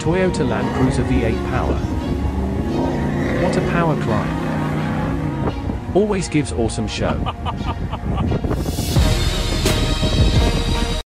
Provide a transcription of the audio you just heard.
Toyota Land Cruiser V8 Power. What a power climb. Always gives awesome show.